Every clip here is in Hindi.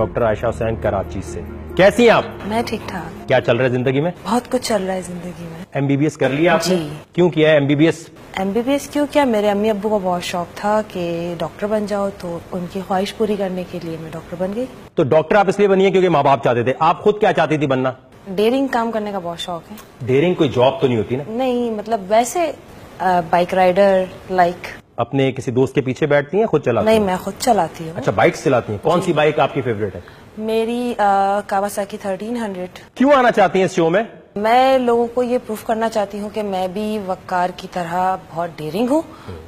डॉक्टर आयशा हुसैन कराची से। कैसी हैं आप? मैं ठीक ठाक। क्या चल रहा है ज़िंदगी में? बहुत कुछ चल रहा है ज़िंदगी में। एमबीबीएस कर लिया आपने। क्यों किया है एमबीबीएस एमबीबीएस क्यों क्या? मेरे अम्मी अब्बू का बहुत शौक था कि डॉक्टर बन जाओ तो उनकी ख्वाहिश पूरी करने के लिए मैं डॉक्टर बन गई। तो डॉक्टर आप इसलिए बनी है क्योंकि माँ बाप चाहते थे। आप खुद क्या चाहती थी बनना? डेयरिंग काम करने का बहुत शौक है। डेयरिंग कोई जॉब तो नहीं होती ना? नहीं मतलब वैसे बाइक राइडर लाइक अपने किसी दोस्त के पीछे बैठती हैं खुद चलाती नहीं मैं खुद चलाती हूँ। अच्छा बाइक चलाती हैं। कौन सी बाइक आपकी फेवरेट है? मेरी कावासाकी थर्टीन हंड्रेड क्यों आना चाहती हैं इस शो में? मैं लोगों को ये प्रूफ करना चाहती हूँ कि मैं भी वक्कार की तरह बहुत डेयरिंग हूँ।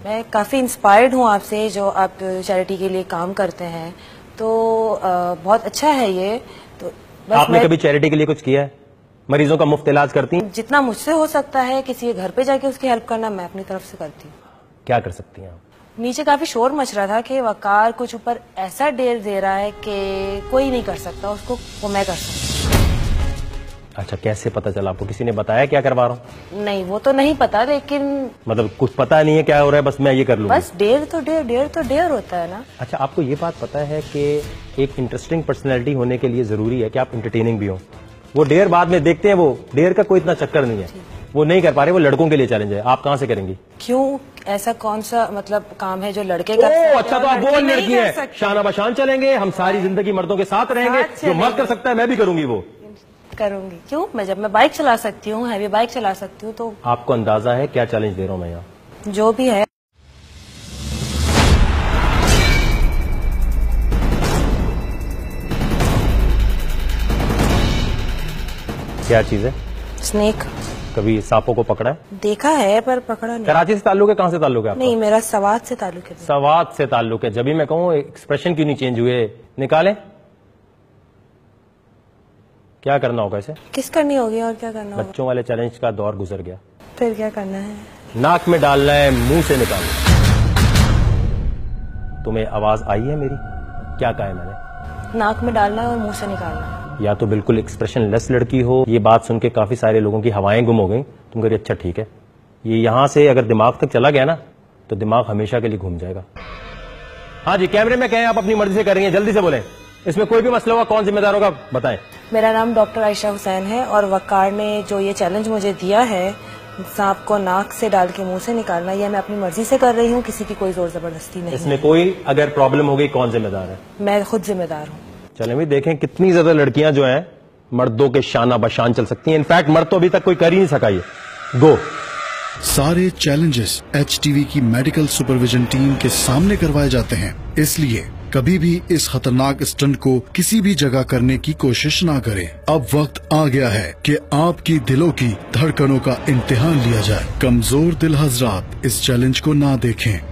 मैं काफ़ी इंस्पायर्ड हूँ आपसे जो आप चैरिटी के लिए काम करते हैं। तो अ, बहुत अच्छा है ये। तो बस आपने कभी चैरिटी के लिए कुछ किया है? मरीजों का मुफ़्त इलाज करती हैं? जितना मुझसे हो सकता है किसी के घर पे जाके उसकी हेल्प करना मैं अपनी तरफ़ से करती हूँ। क्या कर सकती हैं आप? नीचे काफ़ी शोर मच रहा था कि वकार कुछ ऊपर ऐसा डेर दे रहा है कि कोई नहीं कर सकता उसको वो मैं कर सकती अच्छा कैसे पता चला आपको? किसी ने बताया क्या करवा रहा हूँ। नहीं वो तो नहीं पता लेकिन मतलब कुछ पता नहीं है क्या हो रहा है बस मैं ये कर लूँगा। बस डेर तो डेर डेर तो डेर होता है ना। अच्छा आपको ये बात पता है कि एक इंटरेस्टिंग पर्सनैलिटी होने के लिए ज़रूरी है कि आप इंटरटेनिंग भी हो। वो डेर बाद में देखते हैं वो डेर का कोई इतना चक्कर नहीं है। वो नहीं कर पा रहे वो लड़कों के लिए चैलेंज है। आप कहाँ से करेंगी? क्यों ऐसा कौन सा मतलब काम है जो लड़के का ओ अच्छा तो आप वो लड़की है। शाना बशान चलेंगे हम सारी ज़िंदगी मर्दों के साथ रहेंगे। जो मर्द कर सकता है मैं भी करूँगी वो। करूँगी। क्यों? मैं जब मैं बाइक चला सकती हूँ हैवी बाइक चला सकती हूँ तो आपको अंदाज़ा है क्या चैलेंज दे रहा हूँ मैं यहाँ? जो भी है। क्या चीज़ है? स्नेक कभी सांपों को पकड़ा है? देखा है पर पकड़ा नहीं। कराची से ताल्लुक है कहाँ से ताल्लुक है आपका? नहीं मेरा सवाद से ताल्लुक है। सवाद से ताल्लुक है। जब भी मैं कहूँ एक्सप्रेशन क्यों नहीं चेंज हुए? निकालें। क्या करना होगा इसे? किस करनी होगी और क्या करना होगा? बच्चों वाले चैलेंज का दौर गुजर गया। फिर क्या करना है? नाक में डालना है मुँह से निकालना तुम्हें आवाज़ आई है मेरी? क्या कहा है मैंने? नाक में डालना है और मुँह से निकालना है। या तो बिल्कुल एक्सप्रेशन लेस लड़की हो ये बात सुन के काफ़ी सारे लोगों की हवाएँ गुम हो गई। तुम कह रही अच्छा ठीक है। ये यहाँ से अगर दिमाग तक चला गया ना तो दिमाग हमेशा के लिए घूम जाएगा। हाँ जी कैमरे में कहें आप अपनी मर्ज़ी से कर रही हैं जल्दी से बोले। इसमें कोई भी मसला होगा कौन जिम्मेदार होगा बताएँ। मेरा नाम डॉक्टर आयशा हुसैन है और वकार ने जो ये चैलेंज मुझे दिया है सांप को नाक से डाल के मुँह से निकालना यह मैं अपनी मर्ज़ी से कर रही हूँ किसी की कोई ज़ोर ज़बरदस्ती नहीं इसमें कोई अगर प्रॉब्लम हो गई कौन जिम्मेदार है? मैं खुद जिम्मेदार हूँ। चलें भी देखें कितनी ज़्यादा लड़कियाँ जो हैं, मर्दों के शाना बशान चल सकती हैं। इनफैक्ट मर्द तो अभी तक कोई कर ही नहीं सका ये। गो सारे चैलेंजेस एचटीवी की मेडिकल सुपरविजन टीम के सामने करवाए जाते हैं। इसलिए कभी भी इस खतरनाक स्टंट को किसी भी जगह करने की कोशिश ना करें। अब वक्त आ गया है कि आपकी दिलों की धड़कनों का इम्तिहान लिया जाए। कमज़ोर दिल हजरात इस चैलेंज को ना देखें।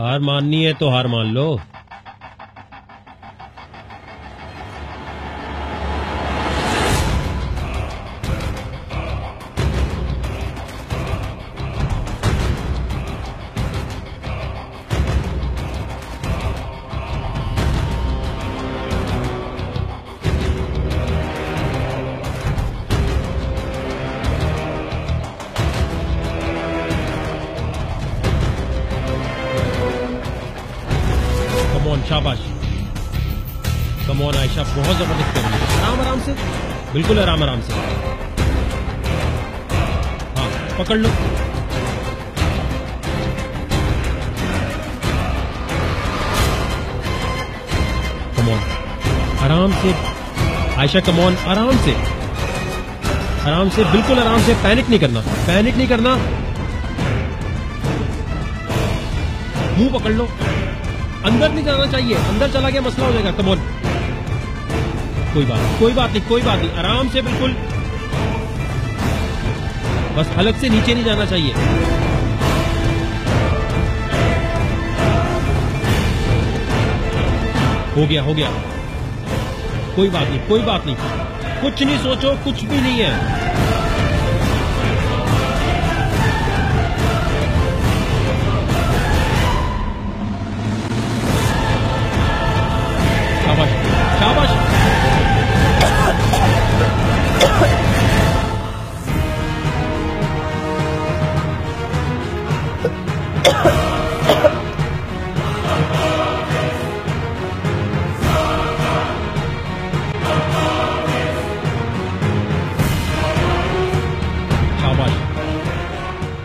हार माननी है तो हार मान लो। आयशा बहुत ज़बरदस्त कर है आराम आराम से? बिल्कुल आराम आराम से। हाँ पकड़ लो। कमोन आराम से। आयशा कमोन आराम से। आराम से, बिल्कुल आराम से। पैनिक नहीं करना। पैनिक नहीं करना। मुँह पकड़ लो। अंदर नहीं जाना चाहिए। अंदर चला गया, मसला हो जाएगा। कमोन कोई बात नहीं, कोई बात नहीं, कोई बात नहीं, आराम से बिल्कुल। बस हलक से नीचे नहीं जाना चाहिए। हो गया हो गया। कोई बात नहीं, कोई बात नहीं। कुछ नहीं सोचो, कुछ भी नहीं है। शाबाश शाबाश।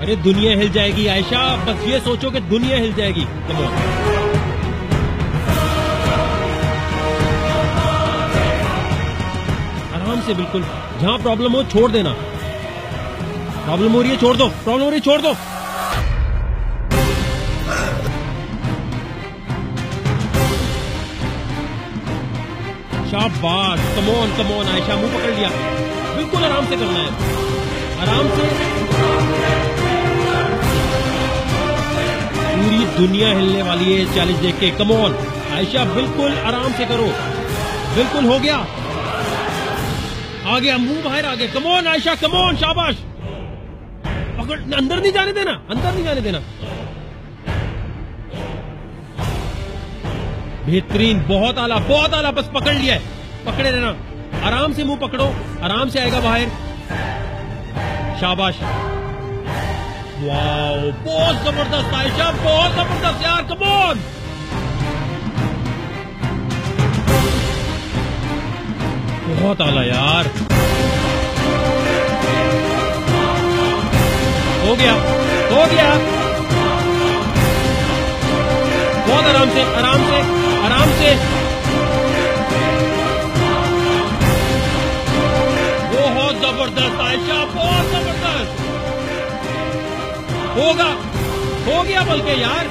अरे दुनिया हिल जाएगी, आयशा, बस ये सोचो कि दुनिया हिल जाएगी। आराम से बिल्कुल। जहाँ प्रॉब्लम हो, छोड़ देना। प्रॉब्लम हो रही है, छोड़ दो। प्रॉब्लम हो रही है, छोड़ दो। शाबाश। कमोन कमोन आयशा, मुँह पकड़ लिया। बिल्कुल आराम से करना है। आराम से दुनिया हिलने वाली है चैलेंज देख के। कमोन आयशा, बिल्कुल आराम से करो। बिल्कुल हो गया। आ गया मुँह बाहर आगे कमोन आयशा कमोन शाबाश। अंदर नहीं जाने देना, अंदर नहीं जाने देना। बेहतरीन, बहुत आला बहुत आला बस पकड़ लिया है। पकड़े रहना। आराम से मुँह पकड़ो, आराम से आएगा बाहर। शाबाश। वाओ बहुत ज़बरदस्त आयशा बहुत ज़बरदस्त यार कमोन बहुत आला यार। हो गया हो गया। बहुत आराम से आराम से आराम से। होगा। हो गया बल्कि यार।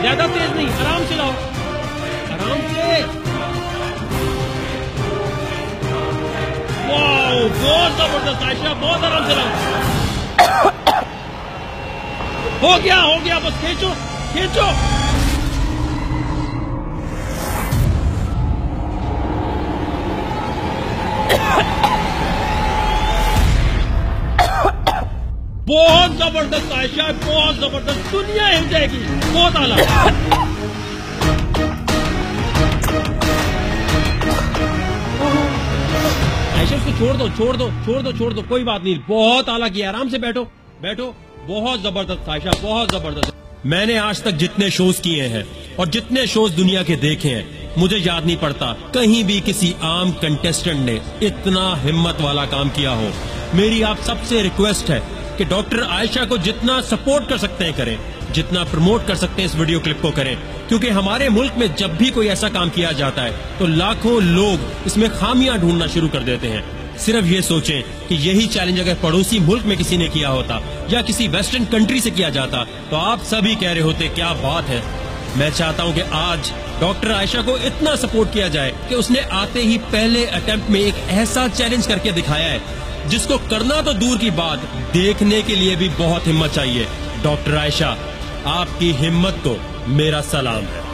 ज़्यादा तेज नहीं, आराम से लाओ। आराम से। वाओ, बहुत ज़बरदस्त, आयशा, बहुत आराम से लाओ। हो गया हो गया, बस खींचो खींचो। बहुत ज़बरदस्त आयशा बहुत ज़बरदस्त। दुनिया हिल जाएगी। बहुत आला। आयशा, उसको छोड़ दो छोड़ दो छोड़ दो छोड़ दो। कोई बात नहीं। बहुत आला किया। आराम से बैठो बैठो। बहुत ज़बरदस्त, आयशा। बहुत ज़बरदस्त। मैंने आज तक जितने शोज़ किए हैं और जितने शोज़ दुनिया के देखे हैं, मुझे याद नहीं पड़ता कहीं भी किसी आम कंटेस्टेंट ने इतना हिम्मत वाला काम किया हो। मेरी आप सबसे रिक्वेस्ट है कि डॉक्टर आयशा को जितना सपोर्ट कर सकते हैं करें, जितना प्रमोट कर सकते हैं इस वीडियो क्लिप को करें। क्योंकि हमारे मुल्क में जब भी कोई ऐसा काम किया जाता है तो लाखों लोग इसमें खामियाँ ढूंढना शुरू कर देते हैं। सिर्फ़ ये सोचें कि यही चैलेंज अगर पड़ोसी मुल्क में किसी ने किया होता, या किसी वेस्टर्न कंट्री से किया जाता तो आप सभी कह रहे होते, क्या बात है? मैं चाहता हूँ कि आज डॉक्टर आयशा को इतना सपोर्ट किया जाए कि उसने आते ही पहले अटेम्प्ट में एक ऐसा चैलेंज करके दिखाया है जिसको करना तो दूर की बात, देखने के लिए भी बहुत हिम्मत चाहिए। डॉक्टर आयशा, आपकी हिम्मत को मेरा सलाम है।